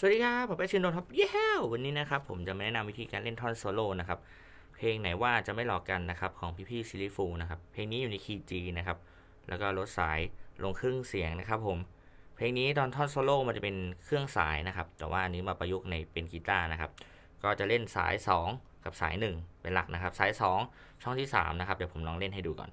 สวัสดีครับ ผมแป็นชินโดนครับเย้วันนี้นะครับ ผมจะมาแนะนำวิธีการเล่นท่อนโซโล่นะครับ เพลงไหนว่าจะไม่หลอกกันนะครับ ของพี่ๆ Silly Fools นะครับ เพลงนี้อยู่ในคีย์ G นะครับ แล้วก็ลดสายลงครึ่งเสียงนะครับผม เพลงนี้ตอนท่อนโซโล่มันจะเป็นเครื่องสายนะครับ แต่ว่าอันนี้มาประยุกต์ในเป็นกีตาร์นะครับ ก็จะเล่นสาย 2 กับสาย 1 เป็นหลักนะครับ สาย 2 ช่องที่3นะครับ เดี๋ยวผมลองเล่นให้ดูก่อน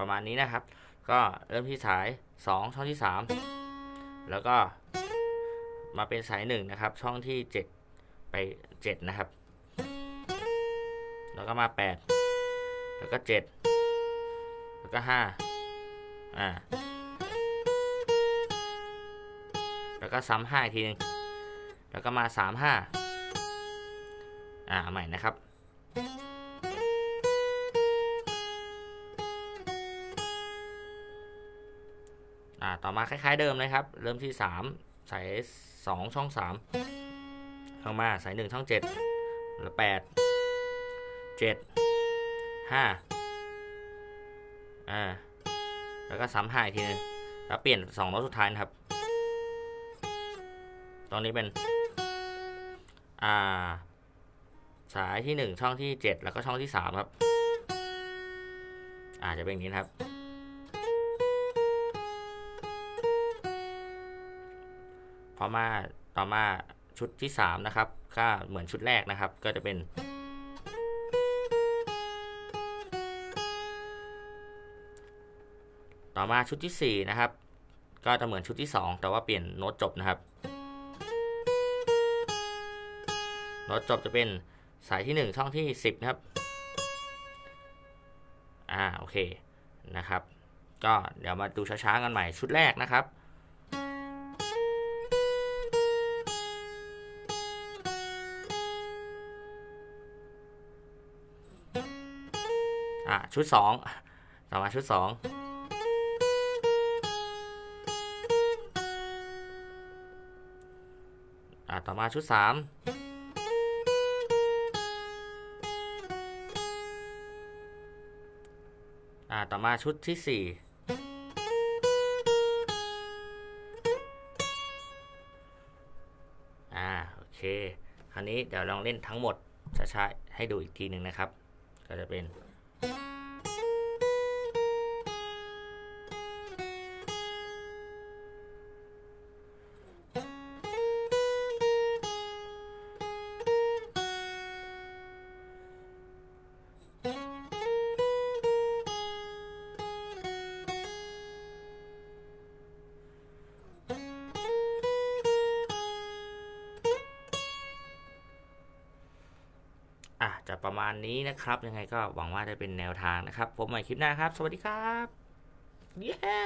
ประมาณนี้นะครับ ก็เริ่มที่สาย 2 ช่องที่ 3 แล้วก็มาเป็นสาย1นะครับ ช่องที่ 7 ไป 7 นะครับ แล้วก็มา 8 แล้วก็ 7 แล้วก็ 5 อ่า แล้วก็ซ้ำห้าอีกทีหนึง แล้วก็มา 3 5 อ่าเอาใหม่นะครับ อ่าต่อมาคล้ายๆเดิมเลยครับ เริ่มที่ 3 สาย 2 ช่อง 3 ลงมาสาย 1 ช่อง 7 แล้ว 8 7 5 อ่า แล้วก็ซ้ำห้าอีกทีนึง แล้วเปลี่ยน2โน้ตสุดท้ายนะครับตรงนี้เป็น อ่า สายที่ 1 ช่องที่ 7 แล้วก็ช่องที่ 3 ครับ อาจจะเป็นอย่างนี้นะครับ พอมาต่อมาชุดที่3นะครับก็เหมือนชุดแรกนะครับ ก็จะเป็น ต่อมาชุดที่4นะครับ ก็จะเหมือนชุดที่ 2 แต่ว่าเปลี่ยนโน้ตจบนะครับโน้ตจบจะเป็นสายที่ 1 ช่องที่ 10 นะครับอ่าโอเคนะครับ ก็เดี๋ยวมาดูช้าๆกันใหม่ชุดแรกนะครับ อะชุดสองต่อมาชุดสองอะต่อมาชุดสามอะต่อมาชุดที่สี่อ่า โอเค คราวนี้เดี๋ยวลองเล่นทั้งหมดช้าๆให้ดูอีกทีหนึ่งนะครับ ก็จะเป็น Thank you. อะจะประมาณนี้นะครับ ยังไงก็หวังว่าจะเป็นแนวทางนะครับ ผมใหม่คลิปหน้าครับ สวัสดีครับ เย้